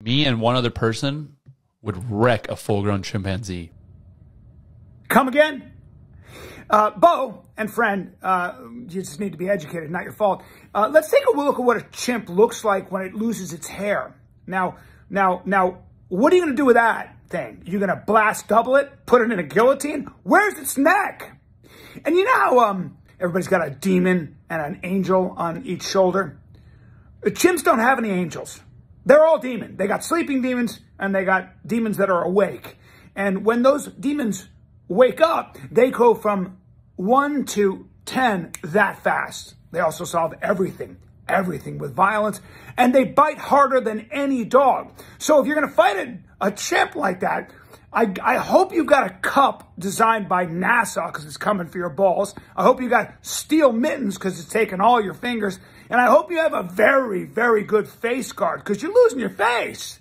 Me and one other person would wreck a full grown chimpanzee. Come again? Uh, Bo and friend, uh, you just need to be educated, not your fault. Uh, let's take a look at what a chimp looks like when it loses its hair. Now, now, now, what are you going to do with that thing? You're going to blast double it, put it in a guillotine? Where's its neck? And you know how um, everybody's got a demon and an angel on each shoulder? The chimps don't have any angels. They're all demon. They got sleeping demons and they got demons that are awake. And when those demons wake up, they go from one to 10 that fast. They also solve everything, everything with violence, and they bite harder than any dog. So if you're going to fight a, a chimp like that, I, I hope you've got a cup designed by NASA because it's coming for your balls. I hope you got steel mittens because it's taking all your fingers. And I hope you have a very, very good face guard because you're losing your face.